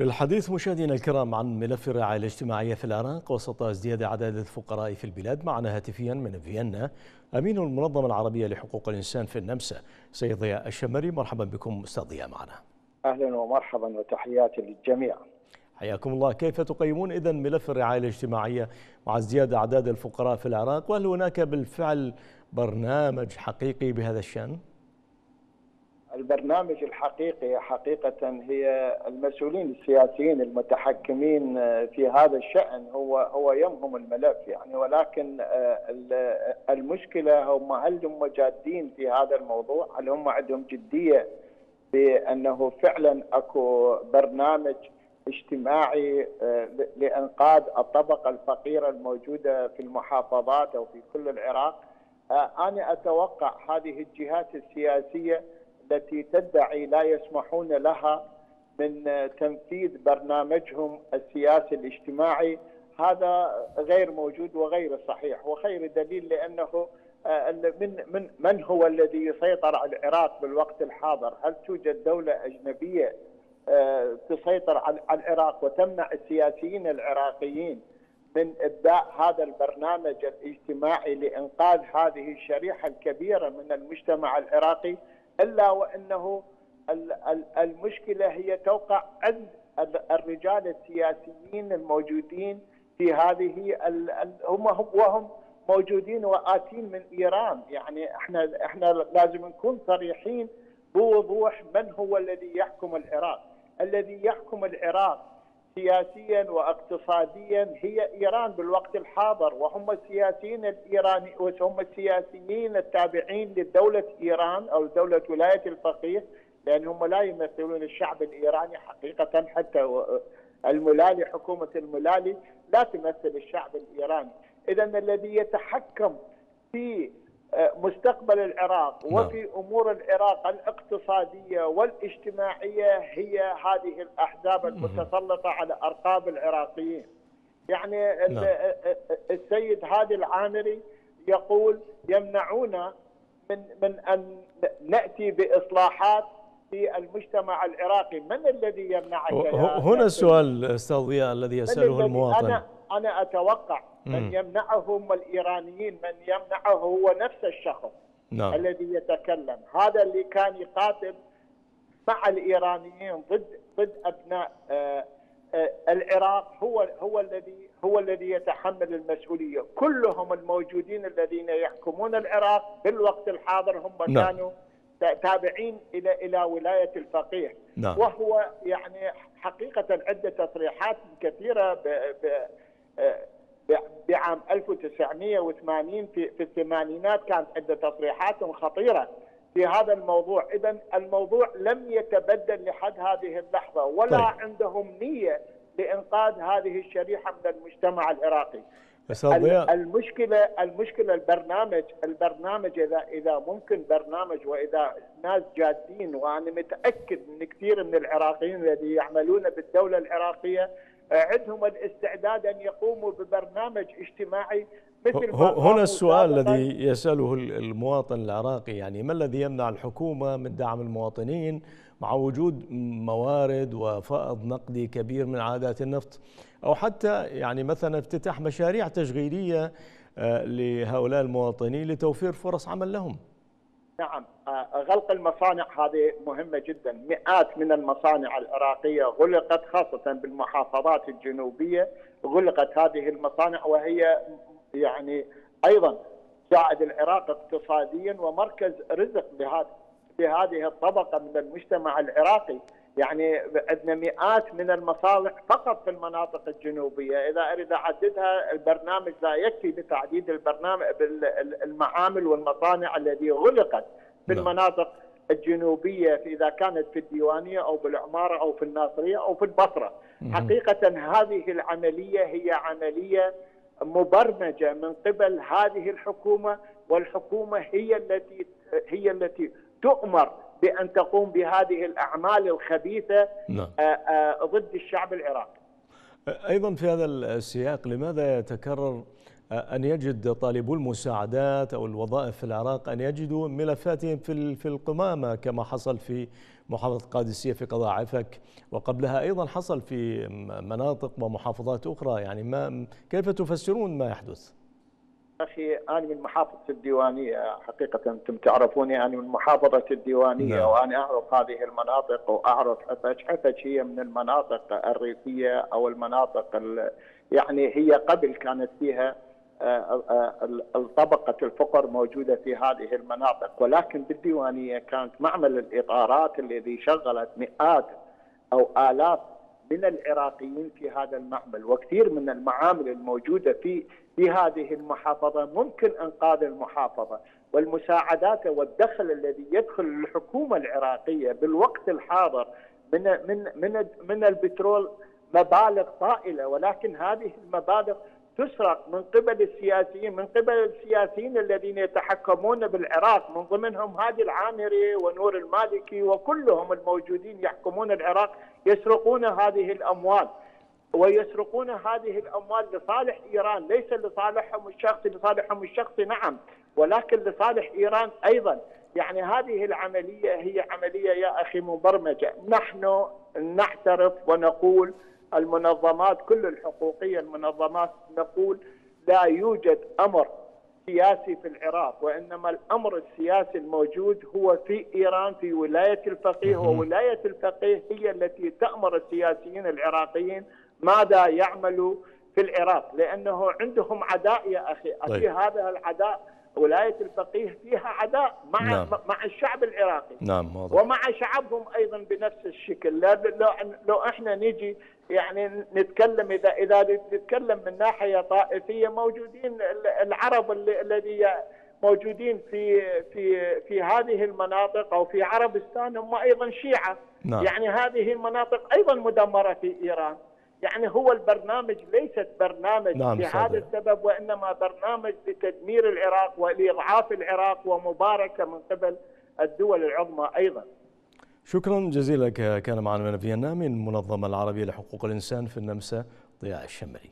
للحديث مشاهدينا الكرام عن ملف الرعاية الاجتماعية في العراق وسط ازدياد عدد الفقراء في البلاد معنا هاتفيا من فيينا أمين المنظمة العربية لحقوق الإنسان في النمسا سيد ضياء الشمري. مرحبا بكم أستاذ ضياء معنا. أهلا ومرحبا وتحياتي للجميع. حياكم الله. كيف تقيمون إذا ملف الرعاية الاجتماعية مع ازدياد أعداد الفقراء في العراق؟ وهل هناك بالفعل برنامج حقيقي بهذا الشأن؟ البرنامج الحقيقي حقيقة هي المسؤولين السياسيين المتحكمين في هذا الشأن هو هو يمهم الملف يعني ولكن المشكلة هم هل هم جادين في هذا الموضوع؟ هل هم عندهم جدية بأنه فعلا أكو برنامج اجتماعي لإنقاذ الطبقة الفقيرة الموجودة في المحافظات أو في كل العراق أنا أتوقع هذه الجهات السياسية التي تدعي لا يسمحون لها من تنفيذ برنامجهم السياسي الاجتماعي هذا غير موجود وغير صحيح وخير دليل لأنه من من من هو الذي يسيطر على العراق بالوقت الحاضر؟ هل توجد دولة أجنبية تسيطر على العراق وتمنع السياسيين العراقيين من إبداء هذا البرنامج الاجتماعي لإنقاذ هذه الشريحة الكبيرة من المجتمع العراقي إلا وإنه المشكلة هي توقع عند الرجال السياسيين الموجودين في هذه هم وهم موجودين وآتين من إيران. يعني إحنا إحنا لازم نكون صريحين بوضوح من هو الذي يحكم العراق. الذي يحكم العراق سياسيا واقتصاديا هي إيران بالوقت الحاضر. وهم السياسيين الايراني وهم السياسيين التابعين لدولة إيران أو دولة ولاية الفقيه لأن هم لا يمثلون الشعب الإيراني حقيقة حتى الملالي حكومة الملالي لا تمثل الشعب الإيراني. اذا الذي يتحكم في مستقبل العراق. وفي أمور العراق الاقتصادية والاجتماعية هي هذه الأحزاب المتسلطة على أرقام العراقيين. يعني السيد هادي العامري يقول يمنعونا من من أن نأتي بإصلاحات في المجتمع العراقي، من الذي يمنعك هنا السؤال أستاذ ضياء الذي يساله المواطن أنا أنا أتوقع من يمنعهم الإيرانيين من يمنعه هو نفس الشخص نعم. الذي يتكلم هذا اللي كان يقاتل مع الإيرانيين ضد ضد أبناء آآ آآ العراق هو هو الذي هو الذي يتحمل المسؤولية كلهم الموجودين الذين يحكمون العراق في الوقت الحاضر هم نعم. كانوا تابعين إلى إلى ولاية الفقيه نعم. وهو يعني حقيقة عدة تصريحات كثيرة ب ب بعام 1980 في في الثمانينات كانت عدة تصريحات خطيرة في هذا الموضوع، اذا الموضوع لم يتبدل لحد هذه اللحظة ولا طيب. عندهم نية لإنقاذ هذه الشريحة من المجتمع العراقي. المشكلة المشكلة البرنامج البرنامج اذا إذا ممكن برنامج وإذا ناس جادين وأنا متأكد إن كثير من العراقيين الذين يعملون بالدولة العراقية عندهم الاستعداد أن يقوموا ببرنامج اجتماعي مثل هنا السؤال الذي يسأله المواطن العراقي يعني ما الذي يمنع الحكومة من دعم المواطنين مع وجود موارد وفائض نقدي كبير من عادات النفط؟ أو حتى يعني مثلا افتتاح مشاريع تشغيلية لهؤلاء المواطنين لتوفير فرص عمل لهم. نعم. غلق المصانع هذه مهمة جدا، مئات من المصانع العراقية غلقت خاصة بالمحافظات الجنوبية، غلقت هذه المصانع وهي يعني أيضا تساعد العراق اقتصاديا ومركز رزق لهذه الطبقة من المجتمع العراقي، يعني عندنا مئات من المصانع فقط في المناطق الجنوبية، إذا أريد اعددها البرنامج لا يكفي لتعديد البرنامج المعامل والمصانع التي غلقت في المناطق الجنوبية إذا كانت في الديوانية أو بالعمارة أو في الناصرية أو في البصرة. حقيقة هذه العملية هي عملية مبرمجة من قبل هذه الحكومة والحكومة هي التي هي التي تؤمر بأن تقوم بهذه الأعمال الخبيثة نعم. ضد الشعب العراقي. أيضا في هذا السياق لماذا يتكرر أن يجد طالبو المساعدات أو الوظائف في العراق أن يجدوا ملفاتهم في في القمامة كما حصل في محافظة قادسية في قضاء عفك وقبلها أيضا حصل في مناطق ومحافظات أخرى يعني ما كيف تفسرون ما يحدث؟ أخي أنا من محافظة الديوانية حقيقة أنتم تعرفوني أنا من محافظة الديوانية نعم. وأنا أعرف هذه المناطق وأعرف حفج، حفج هي من المناطق الريفية أو المناطق يعني هي قبل كانت فيها آه، آه، طبقة الفقر موجودة في هذه المناطق ولكن بالديوانية كانت معمل الإطارات الذي شغلت مئات أو آلاف من العراقيين في هذا المعمل وكثير من المعامل الموجودة في في هذه المحافظة ممكن إنقاذ المحافظة. والمساعدات والدخل الذي يدخل للحكومة العراقية بالوقت الحاضر من من من من البترول مبالغ طائلة ولكن هذه المبالغ تسرق من قبل السياسيين من قبل السياسيين الذين يتحكمون بالعراق. من ضمنهم هادي العامري ونور المالكي وكلهم الموجودين يحكمون العراق يسرقون هذه الأموال. ويسرقون هذه الأموال لصالح إيران ليس لصالحهم الشخصي لصالحهم الشخصي نعم ولكن لصالح إيران أيضا. يعني هذه العملية هي عملية يا أخي مبرمجة. نحن نعترف ونقول المنظمات كل الحقوقية المنظمات نقول لا يوجد أمر سياسي في العراق وإنما الأمر السياسي الموجود هو في إيران في ولاية الفقيه وولاية الفقيه هي التي تأمر السياسيين العراقيين ماذا يعملوا في العراق لأنه عندهم عداء يا أخي طيب. هذا العداء ولاية الفقيه فيها عداء مع نعم. مع الشعب العراقي نعم واضح. ومع شعبهم أيضا بنفس الشكل لو لو إحنا نجي يعني نتكلم إذا إذا نتكلم من ناحية طائفية موجودين العرب الذي موجودين في في في هذه المناطق أو في عربستان هم أيضا شيعة نعم. يعني هذه المناطق أيضا مدمرة في إيران يعني هو البرنامج ليست برنامج نعم لهذا السبب وإنما برنامج لتدمير العراق ولإضعاف العراق ومباركة من قبل الدول العظمى أيضا. شكرا جزيلا كان معنا من فيينا من المنظمه العربية لحقوق الإنسان في النمسا ضياء الشمري.